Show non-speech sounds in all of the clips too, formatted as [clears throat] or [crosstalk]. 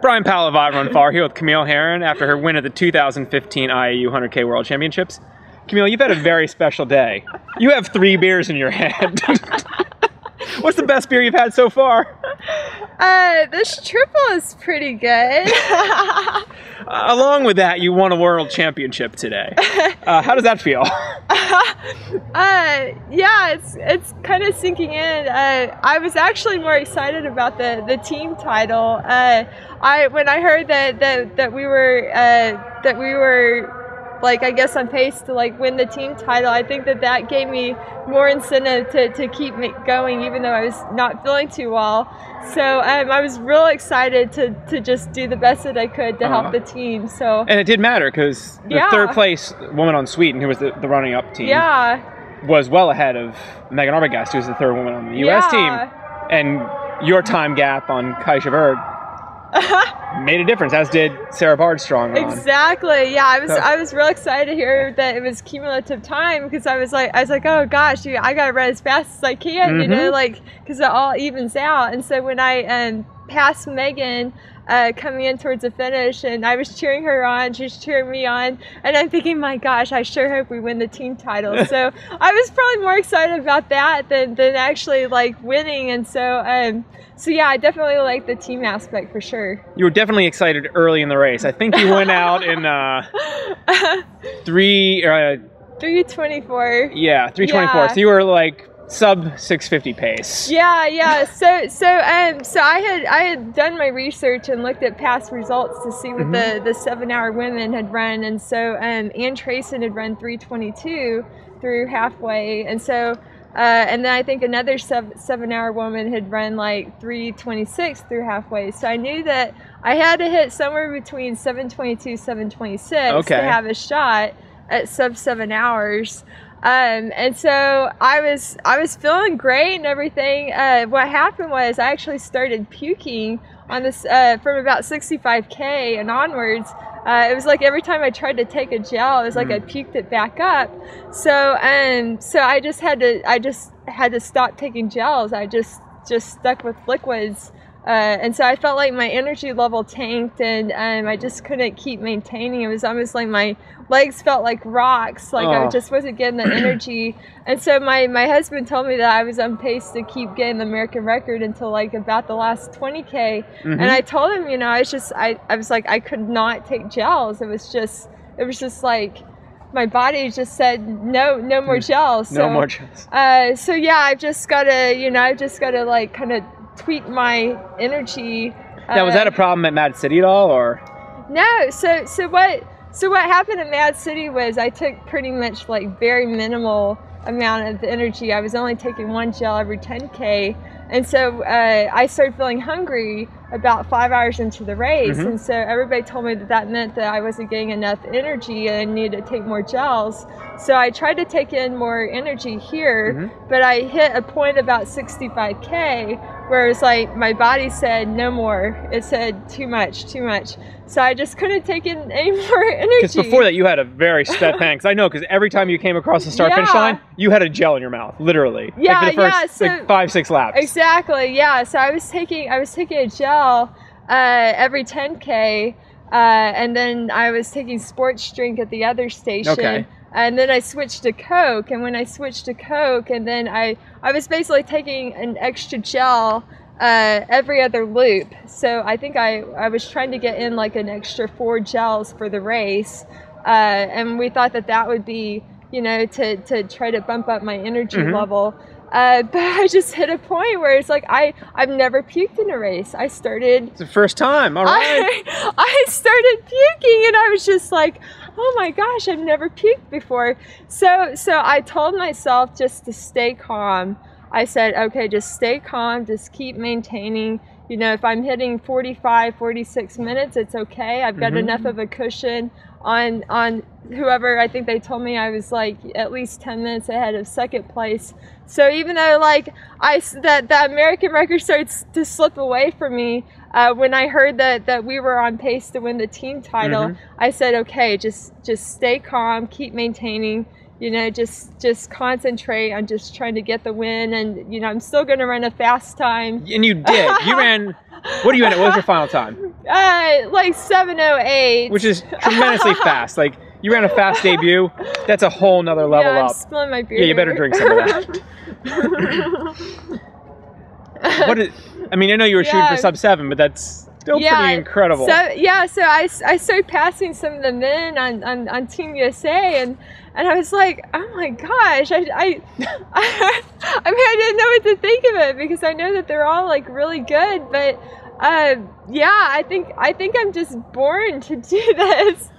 Bryon of iRunFar here with Camille Herron after her win at the 2015 IAU 100K World Championships. Camille, you've had a very special day. You have three beers in your hand. [laughs] What's the best beer you've had so far? Uh, this triple is pretty good. [laughs] uh, along with that, you won a world championship today. [laughs] Uh, how does that feel? [laughs] uh, yeah, it's it's kind of sinking in. Uh, I was actually more excited about the, the team title. Uh, I when I heard that that, that we were uh, that we were like I guess on pace to like win the team title. I think that that gave me more incentive to, to keep going even though I was not feeling too well. So um, I was real excited to, to just do the best that I could to uh-huh. help the team. So and it did matter because the yeah. third place woman on Sweden, who was the, the running up team, yeah, was well ahead of Megan Arbogast, who was the third woman on the U.S. Yeah. team, and your time gap on Kajsa Berg [laughs] made a difference, as did Sarah Bardstrong. Exactly. Yeah, I was so. I was real excited to hear that it was cumulative time because I was like I was like, oh gosh, I gotta run as fast as I can, mm-hmm. you know, like because it all evens out. And so when I um, passed Megan. Uh, coming in towards the finish, and I was cheering her on. She's cheering me on, and I'm thinking, my gosh, I sure hope we win the team title. [laughs] so I was probably more excited about that than, than actually like winning. And so um, so yeah, I definitely like the team aspect for sure. You were definitely excited early in the race. I think you went out in uh, [laughs] three. Uh, three twenty four. Yeah, three twenty four. Yeah. So you were like sub 650 pace. Yeah, yeah. So so um so I had I had done my research and looked at past results to see what mm-hmm. the the 7-hour women had run and so um Ann Trason had run 322 through halfway and so uh, and then I think another seven, seven hour woman had run like 326 through halfway. So I knew that I had to hit somewhere between 722, 726 okay. to have a shot at sub seven hours. Um, and so I was I was feeling great and everything. Uh, what happened was I actually started puking on this uh, from about 65k and onwards. Uh, it was like every time I tried to take a gel, it was like mm. I puked it back up. So um, so I just had to I just had to stop taking gels. I just just stuck with liquids. Uh, and so I felt like my energy level tanked and um, I just couldn't keep maintaining. It was almost like my legs felt like rocks, like oh. I just wasn't getting the energy. [clears throat] And so my, my husband told me that I was on pace to keep getting the American record until like about the last 20K. Mm-hmm. And I told him, you know, I was just, I, I was like, I could not take gels. It was just, it was just like, my body just said no no more mm. gels so, no more gels uh, so yeah i've just gotta you know i've just gotta like kind of tweak my energy. Now, was that a uh, problem at Mad City at all, or? No. So, so what? So what happened at Mad City was I took pretty much like very minimal amount of energy. I was only taking one gel every 10k, and so uh, I started feeling hungry about five hours into the race, mm-hmm. and so everybody told me that that meant that I wasn't getting enough energy and I needed to take more gels. So I tried to take in more energy here, mm-hmm. but I hit a point about 65k Whereas like my body said no more. It said too much, too much. So I just couldn't take in any [laughs] more energy. Because before that you had a very step [laughs] pan. Because I know because every time you came across the start yeah. finish line, you had a gel in your mouth, literally. Yeah, like for the first, yeah. So, like five, six laps. Exactly. Yeah. So I was taking I was taking a gel uh, every 10k, uh, and then I was taking sports drink at the other station. Okay and then I switched to Coke. And when I switched to Coke, and then I I was basically taking an extra gel uh, every other loop. So I think I I was trying to get in like an extra four gels for the race, uh, and we thought that that would be you know to to try to bump up my energy mm-hmm. level. Uh, [laughs] but I just hit a point where it's like I I've never puked in a race. I started. It's the first time. All [laughs] right. I, I started puking, and I was just like, oh my gosh, I've never puked before. So so I told myself just to stay calm. I said, okay, just stay calm, just keep maintaining. You know, if I'm hitting 45, 46 minutes, it's okay. I've got mm-hmm. enough of a cushion on on whoever. I think they told me I was like at least 10 minutes ahead of second place. So even though like I that that American record starts to slip away from me, uh, when I heard that that we were on pace to win the team title, mm-hmm. I said, okay, just just stay calm, keep maintaining you know just just concentrate on just trying to get the win and you know i'm still going to run a fast time and you did you [laughs] ran What do you end at? What was your final time? Uh, like 708. Which is [laughs] tremendously fast. Like you ran a fast debut. That's a whole nother level yeah, I'm up. spilling my beer. Yeah, you better drink some of that. [laughs] What is, I mean, I know you were shooting for sub seven, but that's still Yeah, pretty incredible. So yeah, so I, I started passing some of the men on, on, on Team USA and and I was like, oh my gosh, I, I, I, [laughs] I mean I didn't know what to think of it because I know that they're all like really good, but uh, yeah, I think I think I'm just born to [laughs] do this.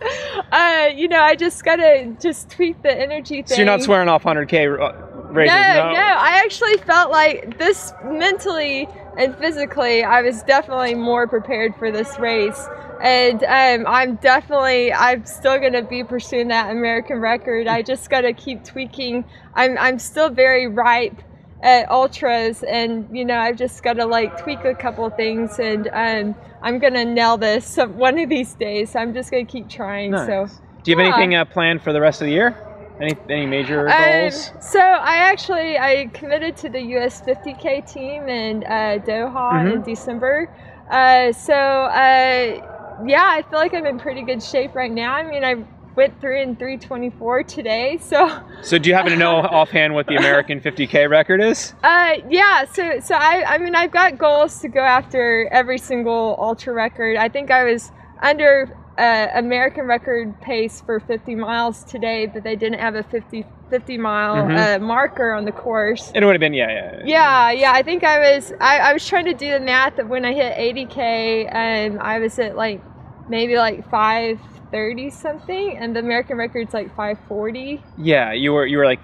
Uh, you know, I just gotta just tweak the energy thing. so you're not swearing off 100k r- races, No, no, I actually felt like this mentally and physically, I was definitely more prepared for this race. And um, I'm definitely, I'm still going to be pursuing that American record. I just got to keep tweaking. I'm, I'm still very ripe at ultras and you know i've just got to like tweak a couple of things and um, i'm gonna nail this [laughs] one of these days i'm just gonna keep trying Nice. so Do you have Yeah. anything uh, planned for the rest of the year? Any any major Um, goals? so I actually I committed to the US 50K team in uh, Doha in December. Uh, so uh, yeah, I feel like I'm in pretty good shape right now. I mean, I went through in 324 today, [laughs] so So do you happen to know [laughs] offhand what the American 50k record is? uh, yeah. So so I I mean I've got goals to go after every single ultra record. I think I was under uh, American record pace for 50 miles today, but they didn't have a 50 50 mile Mhm. uh, marker on the course. It would have been yeah yeah. Yeah, yeah. I think I was. I, I was trying to do the math of when I hit 80k, and I was at like maybe like 530 something, and the American record's like 540. Yeah, you were you were like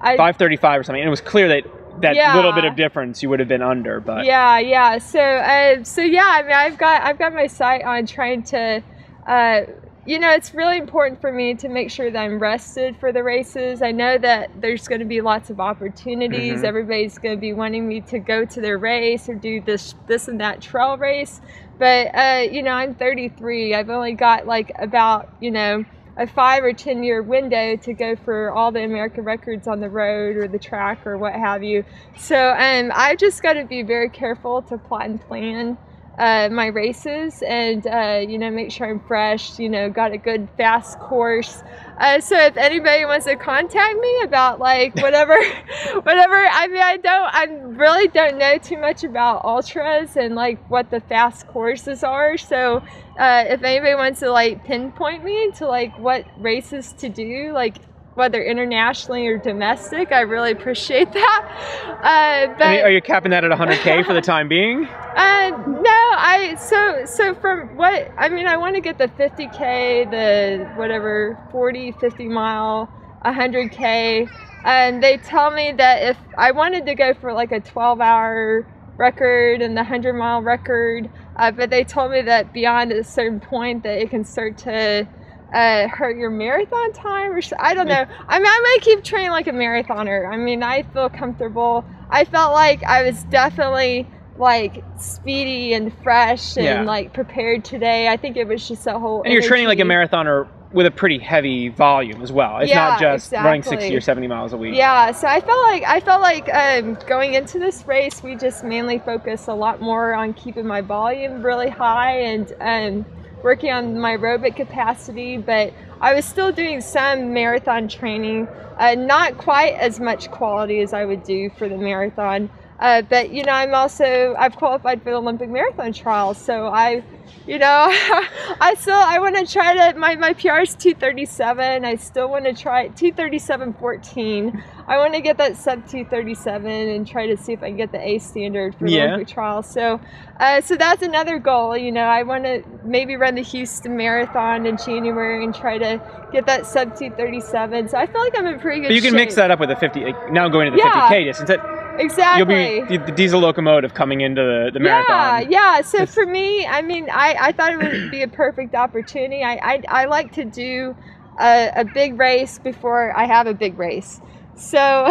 I, 535 or something, and it was clear that that Yeah. little bit of difference you would have been under, but Yeah, yeah. So, uh, so yeah. I mean, I've got I've got my sight on trying to. Uh, you know, it's really important for me to make sure that I'm rested for the races. I know that there's going to be lots of opportunities. Mhm. Everybody's going to be wanting me to go to their race or do this, this and that trail race. But uh, you know, I'm 33. I've only got like about you know a five or ten year window to go for all the American records on the road or the track or what have you. So um, I've just got to be very careful to plot and plan uh, my races and uh, you know make sure I'm fresh. You know, got a good fast course. Uh, so if anybody wants to contact me about like whatever, [laughs] whatever. I mean, I don't. I really don't know too much about ultras and like what the fast courses are. So uh, if anybody wants to like pinpoint me to like what races to do, like whether internationally or domestic, I really appreciate that. Uh, but I mean, are you capping that at 100k for the [laughs] time being? uh, no, I so so from what I mean, I want to get the 50k, the whatever 40, 50 mile, 100k, and they tell me that if I wanted to go for like a 12 hour record and the 100 mile record, uh, but they told me that beyond a certain point that it can start to uh, hurt your marathon time or I don't know. I mean, I might keep training like a marathoner. I mean, I feel comfortable. I felt like I was definitely like speedy and fresh and Yeah. like prepared today. I think it was just a whole. And you're training like a marathoner with a pretty heavy volume as well. It's not Yeah, just running 60 or 70 miles a week. Yeah, so I felt like I felt like um, going into this race, we just mainly focused a lot more on keeping my volume really high and um, working on my aerobic capacity. But I was still doing some marathon training, uh, not quite as much quality as I would do for the marathon. Uh, but you know, I'm also I've qualified for the Olympic marathon trials, so I, you know, [laughs] I still I want to try to my my PR is 237. I still want to try 237.14. I want to get that sub 237 and try to see if I can get the A standard for the Yeah. Olympic trials. So, uh, so that's another goal. You know, I want to maybe run the Houston Marathon in January and try to get that sub 237. So I feel like I'm in pretty good But you can shape. mix that up with a 50. like, Now going to the Yeah. 50k distance, that, exactly. you'll be the, diesel locomotive coming into the, the Yeah, marathon. yeah. So It's- for me, I mean, I, I thought it would be a perfect opportunity. I, I, I like to do a, a big race before I have a big race. So [laughs]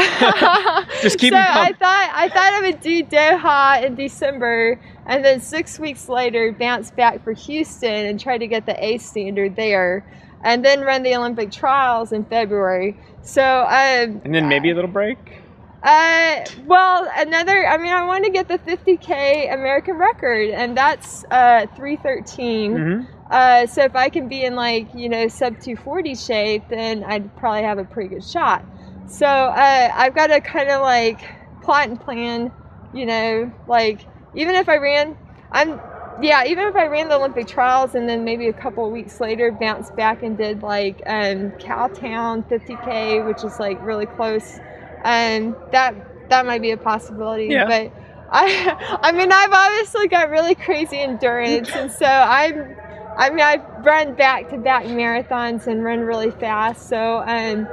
Just keep so I thought I thought I would do Doha in December, and then six weeks later bounce back for Houston and try to get the A standard there, and then run the Olympic trials in February. So um, And then maybe a little break. Uh, well, another. I mean, I want to get the 50k American record, and that's uh 313. Mhm. Uh, so if I can be in like you know sub 240 shape, then I'd probably have a pretty good shot. So uh, I've got to kind of like plot and plan. You know, like even if I ran, I'm yeah, even if I ran the Olympic trials and then maybe a couple of weeks later bounced back and did like um, Cowtown 50k, which is like really close, um, that that might be a possibility. Yeah. But [laughs] I, I mean, I've obviously got really crazy endurance, and so I'm. I mean, I've run back to back marathons and run really fast. So, um,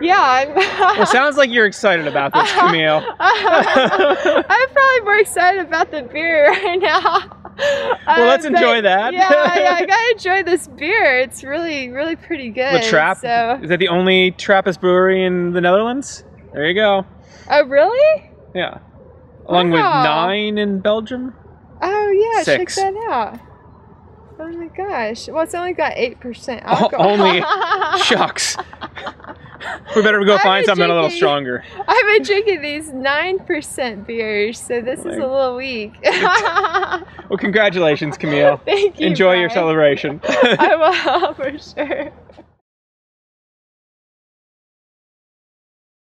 yeah, I'm. Well, sounds like you're excited about this, Camille. [laughs] I'm probably more excited about the beer [laughs] right now. Well, let's Um, enjoy that. Yeah, yeah, I gotta enjoy this beer. It's really, really pretty good. The Trap. So, Is that the only Trappist brewery in the Netherlands? There you go. oh really? Yeah. Along with nine in Belgium. Oh yeah, Six. check that out. Oh my gosh! Well, it's only got eight percent [laughs] Oh, alcohol. only- [laughs] Shucks. [laughs] we better go I'm find something a little stronger. I've been drinking these nine percent beers, so this is a little weak. Well, congratulations, Camille. Thank you. Enjoy your celebration. I will for sure.